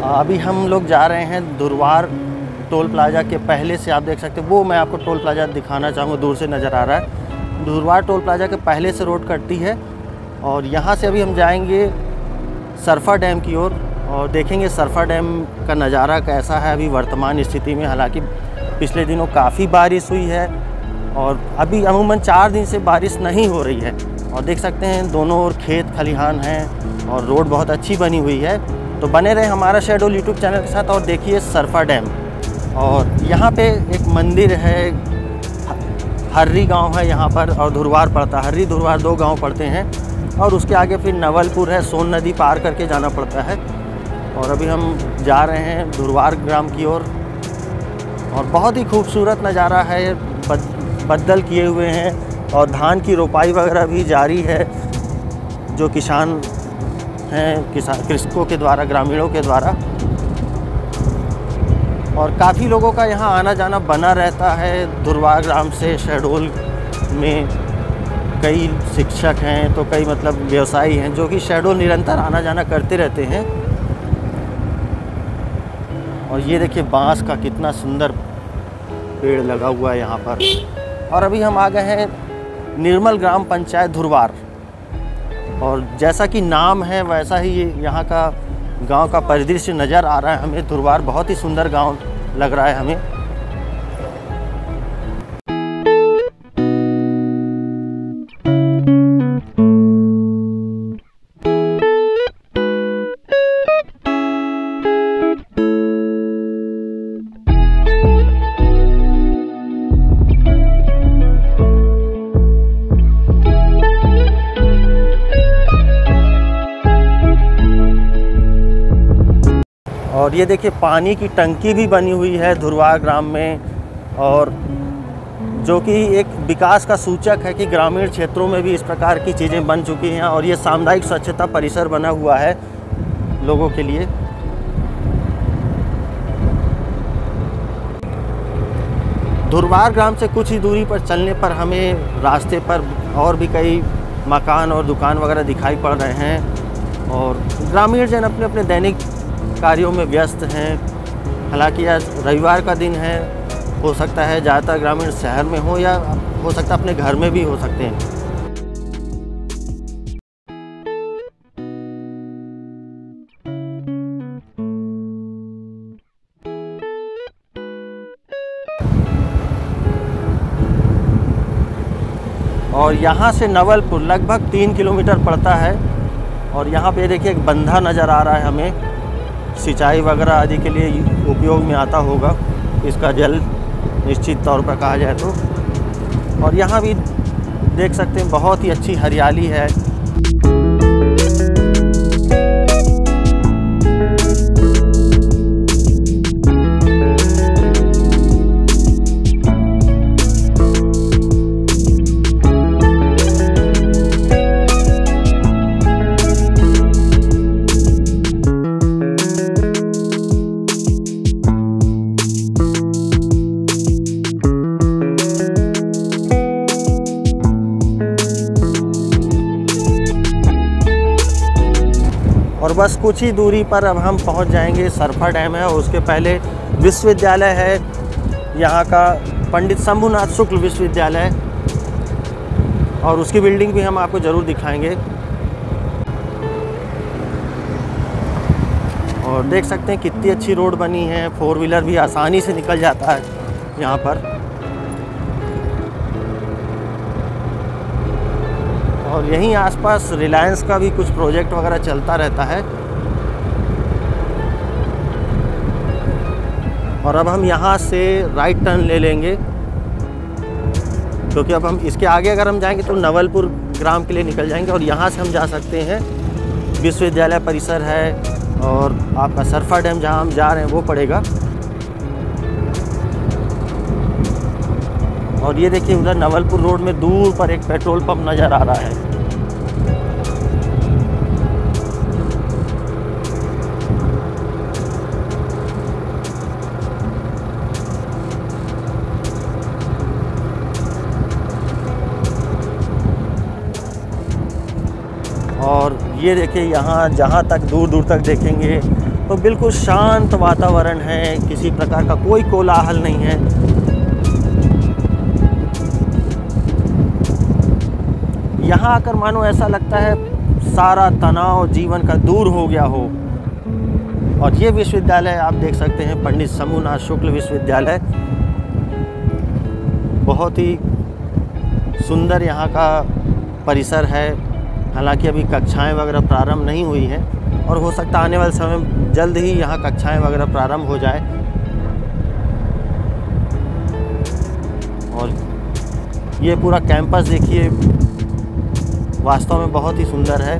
अभी हम लोग जा रहे हैं दुरवार टोल प्लाज़ा के पहले से आप देख सकते हैं। वो मैं आपको टोल प्लाज़ा दिखाना चाहूँगा दूर से नज़र आ रहा है। दुरवार टोल प्लाज़ा के पहले से रोड कटती है और यहाँ से अभी हम जाएँगे सरफा डैम की ओर और, और देखेंगे सरफा डैम का नज़ारा कैसा है अभी वर्तमान स्थिति में। हालाँकि पिछले दिनों काफ़ी बारिश हुई है और अभी अमूमन चार दिन से बारिश नहीं हो रही है। और देख सकते हैं दोनों ओर खेत खलिहान हैं और रोड बहुत अच्छी बनी हुई है। तो बने रहे हमारा शेडोल यूट्यूब चैनल के साथ और देखिए सरफा डैम। और यहाँ पे एक मंदिर है हर्री गाँव है यहाँ पर और धुरवार पड़ता है। हर्री धुरवार दो गाँव पड़ते हैं और उसके आगे फिर नवलपुर है सोन नदी पार करके जाना पड़ता है। और अभी हम जा रहे हैं धुरवार ग्राम की ओर। और, और बहुत ही खूबसूरत नज़ारा है बदल किए हुए हैं और धान की रोपाई वगैरह भी जारी है जो किसान हैं किसान कृषकों के द्वारा, ग्रामीणों के द्वारा। और काफ़ी लोगों का यहाँ आना जाना बना रहता है। दुर्वा ग्राम से शहडोल में कई शिक्षक हैं तो कई मतलब व्यवसायी हैं, जो कि शहडोल निरंतर आना जाना करते रहते हैं। और ये देखिए बाँस का कितना सुंदर पेड़ लगा हुआ है यहाँ पर। और अभी हम आ गए हैं निर्मल ग्राम पंचायत धुरवार और जैसा कि नाम है, वैसा ही यहाँ का गाँव का परिदृश्य नज़र आ रहा है हमें। दुर्वार बहुत ही सुंदर गाँव लग रहा है हमें। ये देखिए, पानी की टंकी भी बनी हुई है धुरवा ग्राम में और जो कि एक विकास का सूचक है कि ग्रामीण क्षेत्रों में भी इस प्रकार की चीज़ें बन चुकी हैं और ये सामुदायिक स्वच्छता परिसर बना हुआ है लोगों के लिए। धुरवार ग्राम से कुछ ही दूरी पर चलने पर हमें रास्ते पर और भी कई मकान और दुकान वगैरह दिखाई पड़ रहे हैं और ग्रामीण जन अपने अपने दैनिक कार्यों में व्यस्त हैं। हालाँकि आज रविवार का दिन है, हो सकता है ज़्यादातर ग्रामीण शहर में हो या हो सकता है अपने घर में भी हो सकते हैं। और यहाँ से नवलपुर लगभग तीन किलोमीटर पड़ता है। और यहाँ पे देखिए एक बंधा नज़र आ रहा है हमें। सिंचाई वगैरह आदि के लिए उपयोग में आता होगा। इसका जल निश्चित तौर पर कहा जाए तो। और यहाँ भी देख सकते हैं, बहुत ही अच्छी हरियाली है। बस कुछ ही दूरी पर अब हम पहुँच जाएँगे सरफा डैम है और उसके पहले विश्वविद्यालय है। यहाँ का पंडित शंभुनाथ शुक्ल विश्वविद्यालय और उसकी बिल्डिंग भी हम आपको ज़रूर दिखाएँगे। और देख सकते हैं कितनी अच्छी रोड बनी है। फोर व्हीलर भी आसानी से निकल जाता है यहाँ पर। और यहीं आसपास रिलायंस का भी कुछ प्रोजेक्ट वगैरह चलता रहता है। और अब हम यहाँ से राइट टर्न ले लेंगे। क्योंकि अब हम इसके आगे अगर हम जाएँगे तो नवलपुर ग्राम के लिए निकल जाएँगे और यहाँ से हम जा सकते हैं। विश्वविद्यालय परिसर है और आपका सरफा डैम जहाँ हम जा रहे हैं वो पड़ेगा। और ये देखिए उधर नवलपुर रोड में दूर पर एक पेट्रोल पंप नज़र आ रहा है। और ये देखिए यहाँ जहाँ तक दूर दूर तक देखेंगे तो बिल्कुल शांत वातावरण है, किसी प्रकार का कोई कोलाहल नहीं है। यहाँ आकर मानो ऐसा लगता है सारा तनाव जीवन का दूर हो गया हो। और ये विश्वविद्यालय आप देख सकते हैं, पंडित समूहनाथ शुक्ल विश्वविद्यालय। बहुत ही सुंदर यहाँ का परिसर है। हालाँकि अभी कक्षाएँ वगैरह प्रारंभ नहीं हुई हैं और हो सकता आने वाले समय जल्द ही यहाँ कक्षाएँ वगैरह प्रारंभ हो जाए। और ये पूरा कैंपस देखिए वास्तव में बहुत ही सुंदर है।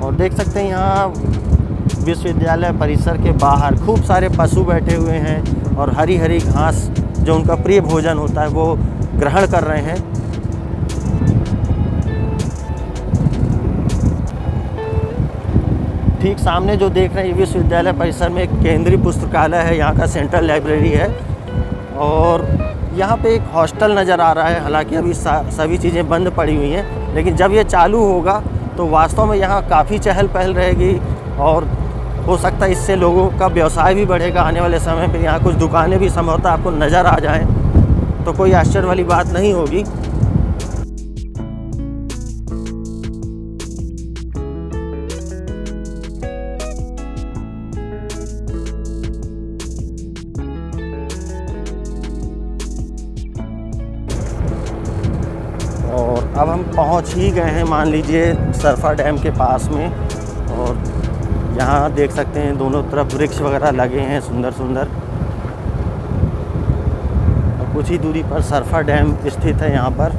और देख सकते हैं यहाँ विश्वविद्यालय परिसर के बाहर खूब सारे पशु बैठे हुए हैं और हरी हरी घास जो उनका प्रिय भोजन होता है वो ग्रहण कर रहे हैं। ठीक सामने जो देख रहे हैं विश्वविद्यालय परिसर में एक केंद्रीय पुस्तकालय है, यहाँ का सेंट्रल लाइब्रेरी है। और यहाँ पे एक हॉस्टल नज़र आ रहा है, हालाँकि अभी सभी चीज़ें बंद पड़ी हुई हैं, लेकिन जब ये चालू होगा तो वास्तव में यहाँ काफ़ी चहल पहल रहेगी और हो सकता है इससे लोगों का व्यवसाय भी बढ़ेगा। आने वाले समय पर यहाँ कुछ दुकानें भी संभवतः आपको नज़र आ जाएँ। तो कोई आश्चर्य वाली बात नहीं होगी। पहुँच ही गए हैं, मान लीजिए, सरफा डैम के पास में। और यहाँ देख सकते हैं, दोनों तरफ़ वृक्ष वगैरह लगे हैं सुंदर सुंदर और कुछ ही दूरी पर सरफा डैम स्थित है यहाँ पर।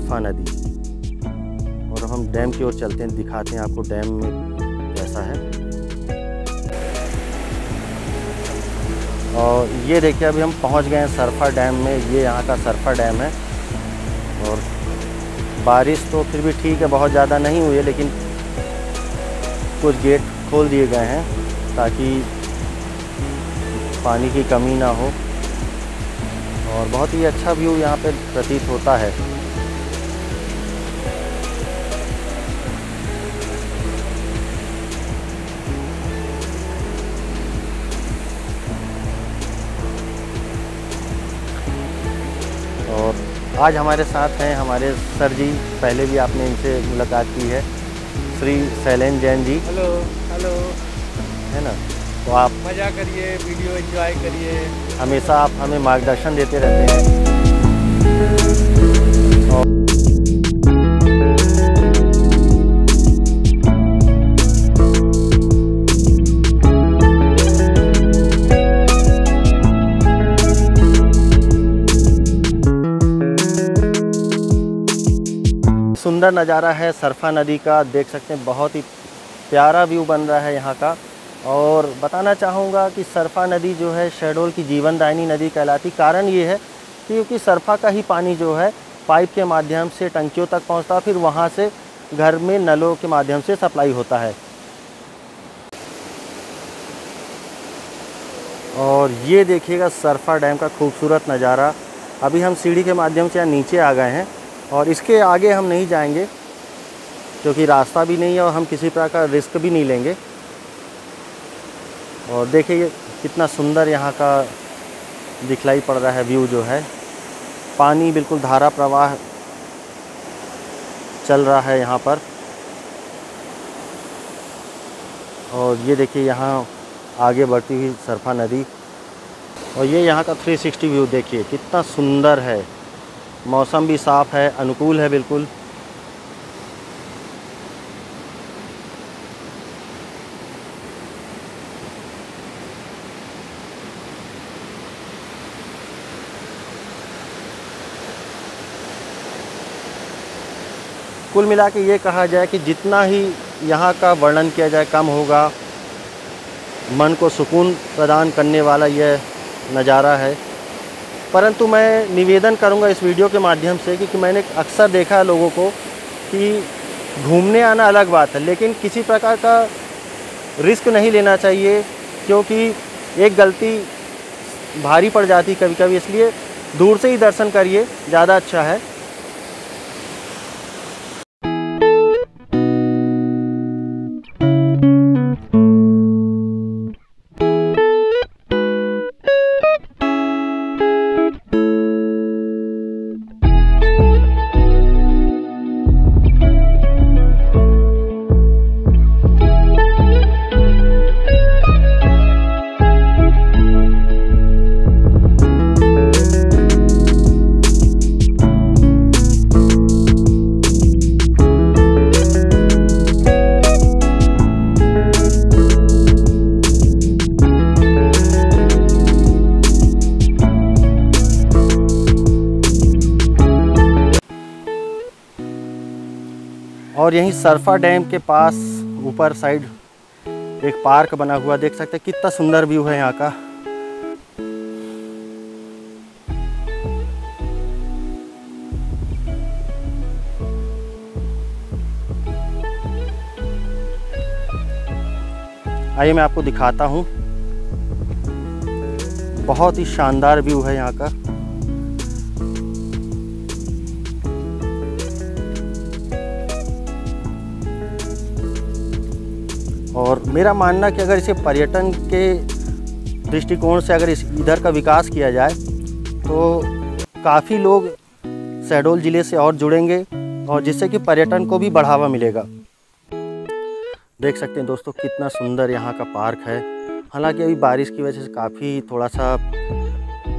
सरफा नदी। और हम डैम की ओर चलते हैं, दिखाते हैं आपको डैम में कैसा है। और ये देखिए, अभी हम पहुँच गए हैं सरफा डैम में। ये यहाँ का सरफा डैम है। और बारिश तो फिर भी ठीक है, बहुत ज़्यादा नहीं हुई है, लेकिन कुछ गेट खोल दिए गए हैं ताकि पानी की कमी ना हो। और बहुत ही अच्छा व्यू यहाँ पे प्रतीत होता है। आज हमारे साथ हैं हमारे सर जी। पहले भी आपने इनसे मुलाकात की है। श्री शैलेन जैन जी। Hello hello. है ना? तो आप मज़ा करिए वीडियो एंजॉय करिए। हमेशा आप हमें मार्गदर्शन देते रहते हैं। सुंदर नज़ारा है, सरफा नदी का, देख सकते हैं, बहुत ही प्यारा व्यू बन रहा है यहाँ का। और बताना चाहूँगा कि सरफा नदी जो है, शहडोल की जीवनदायिनी नदी कहलाती। कारण ये है क्योंकि सरफा का ही पानी जो है, पाइप के माध्यम से टंकियों तक पहुँचता फिर वहाँ से घर में नलों के माध्यम से सप्लाई होता है। और ये देखिएगा सरफा डैम का खूबसूरत नज़ारा। अभी हम सीढ़ी के माध्यम से यहाँ नीचे आ गए हैं। और इसके आगे हम नहीं जाएँगे, क्योंकि रास्ता भी नहीं है और हम किसी प्रकार का रिस्क भी नहीं लेंगे। और देखिए कितना सुंदर यहाँ का दिखलाई पड़ रहा है, व्यू जो है। पानी बिल्कुल धारा प्रवाह चल रहा है यहाँ पर। और ये देखिए यहाँ आगे बढ़ती हुई सरफा नदी। और ये यहाँ का 360 व्यू देखिए, कितना सुंदर है। मौसम भी साफ़ है, अनुकूल है बिल्कुल। कुल मिला के ये कहा जाए कि जितना ही यहाँ का वर्णन किया जाए, कम होगा। मन को सुकून प्रदान करने वाला यह नज़ारा है। परंतु मैं निवेदन करूँगा इस वीडियो के माध्यम से क्योंकि मैंने अक्सर देखा है लोगों को कि घूमने आना अलग बात है, लेकिन किसी प्रकार का रिस्क नहीं लेना चाहिए, क्योंकि एक गलती भारी पड़ जाती कभी कभी इसलिए दूर से ही दर्शन करिए, ज़्यादा अच्छा है। और यहीं सरफा डैम के पास ऊपर साइड एक पार्क बना हुआ देख सकते हैं। कितना सुंदर व्यू है यहाँ का। आइए मैं आपको दिखाता हूँ। बहुत ही शानदार व्यू है यहाँ का। मेरा मानना कि अगर इसे पर्यटन के दृष्टिकोण से अगर इस इधर का विकास किया जाए तो काफ़ी लोग शहडोल ज़िले से और जुड़ेंगे और जिससे कि पर्यटन को भी बढ़ावा मिलेगा। देख सकते हैं दोस्तों, कितना सुंदर यहाँ का पार्क है। हालाँकि अभी बारिश की वजह से काफ़ी थोड़ा सा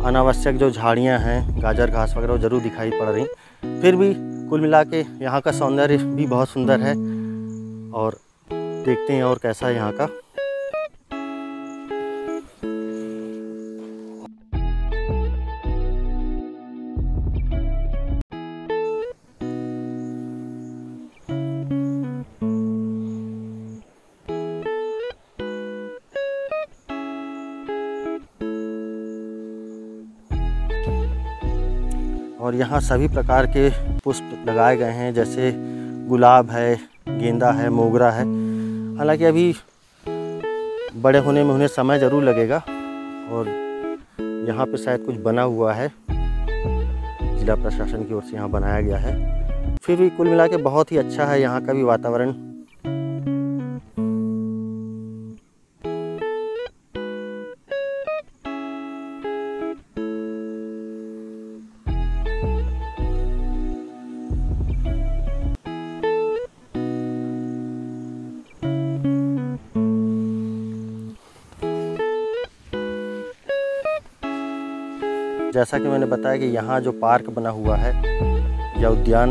अनावश्यक जो झाड़ियाँ हैं, गाजर, घास वगैरह वो ज़रूर दिखाई पड़ रही फिर भी कुल मिला के यहाँ का सौंदर्य भी बहुत सुंदर है और देखते हैं और कैसा है यहाँ का। और यहाँ सभी प्रकार के पुष्प लगाए गए हैं, जैसे गुलाब है, गेंदा है, मोगरा है। हालाँकि अभी बड़े होने में उन्हें समय ज़रूर लगेगा और यहाँ पे शायद कुछ बना हुआ है। जिला प्रशासन की ओर से यहाँ बनाया गया है। फिर भी कुल मिला बहुत ही अच्छा है। यहाँ का भी वातावरण जैसा कि मैंने बताया कि यहाँ जो पार्क बना हुआ है या उद्यान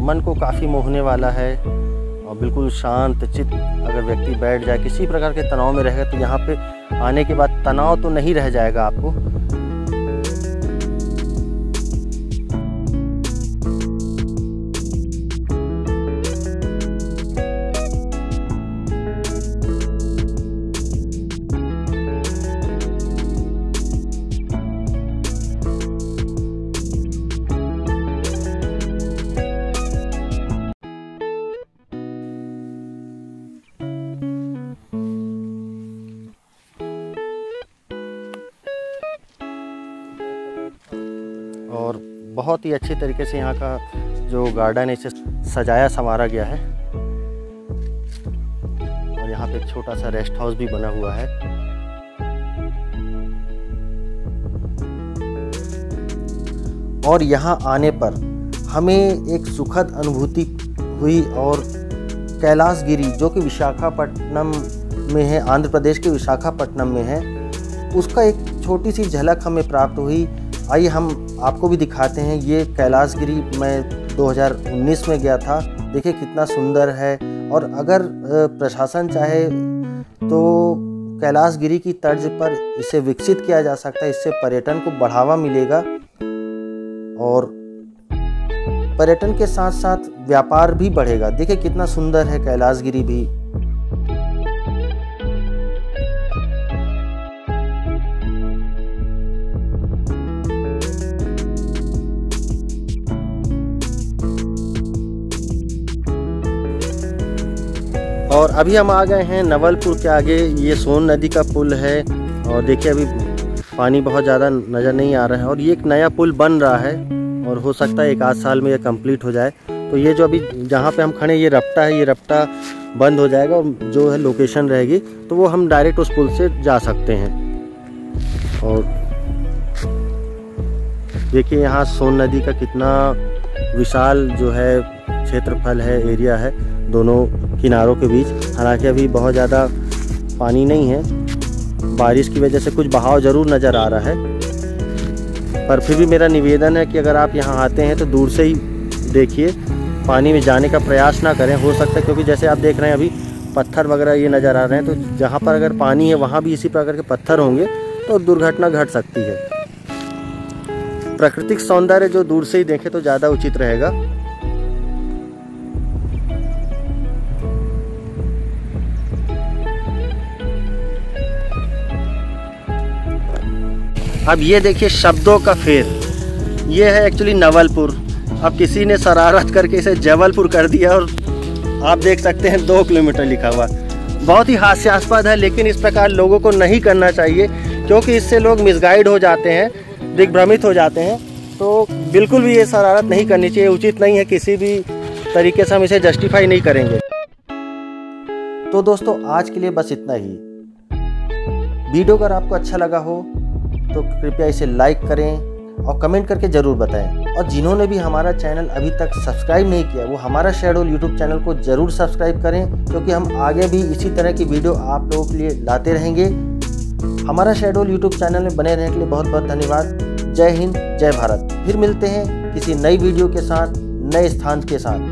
मन को काफ़ी मोहने वाला है और बिल्कुल शांत चित्त अगर व्यक्ति बैठ जाए किसी प्रकार के तनाव में रहेगा तो यहाँ पे आने के बाद तनाव तो नहीं रह जाएगा आपको। बहुत ही अच्छे तरीके से यहाँ का जो गार्डन है, इसे सजाया, संवारा गया है। और यहाँ पे एक छोटा सा रेस्ट हाउस भी बना हुआ है। और यहाँ आने पर हमें एक सुखद अनुभूति हुई और कैलाश गिरी जो कि विशाखापट्टनम में है, आंध्र प्रदेश के विशाखापट्टनम में है, उसका एक छोटी सी झलक हमें प्राप्त हुई। आइए हम आपको भी दिखाते हैं। ये कैलाशगिरी मैं 2019 में गया था। देखिए कितना सुंदर है। और अगर प्रशासन चाहे तो कैलाशगिरी की तर्ज पर इसे विकसित किया जा सकता है। इससे पर्यटन को बढ़ावा मिलेगा। और पर्यटन के साथ साथ व्यापार भी बढ़ेगा। देखिए कितना सुंदर है कैलाशगिरी भी। और अभी हम आ गए हैं नवलपुर के आगे। ये सोन नदी का पुल है और देखिए अभी पानी बहुत ज़्यादा नज़र नहीं आ रहा है और ये एक नया पुल बन रहा है और हो सकता है एक आध साल में ये कंप्लीट हो जाए। तो ये जो अभी जहाँ पे हम खड़े ये रपटा है, ये रपटा बंद हो जाएगा और जो है लोकेशन रहेगी तो वो हम डायरेक्ट उस पुल से जा सकते हैं। और देखिए यहाँ सोन नदी का कितना विशाल जो है क्षेत्रफल है, एरिया है। दोनों किनारों के बीच। हालाँकि अभी बहुत ज़्यादा पानी नहीं है। बारिश की वजह से कुछ बहाव ज़रूर नज़र आ रहा है। पर फिर भी मेरा निवेदन है कि अगर आप यहाँ आते हैं तो दूर से ही देखिए। पानी में जाने का प्रयास ना करें। हो सकता है क्योंकि जैसे आप देख रहे हैं अभी पत्थर वगैरह ये नज़र आ रहे हैं तो जहाँ पर अगर पानी है, वहाँ भी इसी प्रकार के पत्थर होंगे तो दुर्घटना घट सकती है। प्राकृतिक सौंदर्य जो दूर से ही देखें तो ज़्यादा उचित रहेगा। अब ये देखिए शब्दों का फेर। ये है एक्चुअली नवलपुर। अब किसी ने शरारत करके इसे जबलपुर कर दिया और आप देख सकते हैं दो किलोमीटर लिखा हुआ। बहुत ही हास्यास्पद है, लेकिन इस प्रकार लोगों को नहीं करना चाहिए, क्योंकि इससे लोग मिसगाइड हो जाते हैं, दिग्भ्रमित हो जाते हैं। तो बिल्कुल भी ये शरारत नहीं करनी चाहिए, उचित नहीं है, किसी भी तरीके से हम इसे जस्टिफाई नहीं करेंगे। तो दोस्तों, आज के लिए बस इतना ही। वीडियो अगर आपको अच्छा लगा हो तो कृपया इसे लाइक करें और कमेंट करके ज़रूर बताएँ। और जिन्होंने भी हमारा चैनल अभी तक सब्सक्राइब नहीं किया, वो हमारा शेडोल यूट्यूब चैनल को ज़रूर सब्सक्राइब करें, क्योंकि हम आगे भी इसी तरह की वीडियो आप लोगों के लिए लाते रहेंगे। हमारा शेडोल यूट्यूब चैनल में बने रहने के लिए बहुत बहुत धन्यवाद। जय हिंद, जय भारत। फिर मिलते हैं किसी नई वीडियो के साथ, नए स्थान के साथ।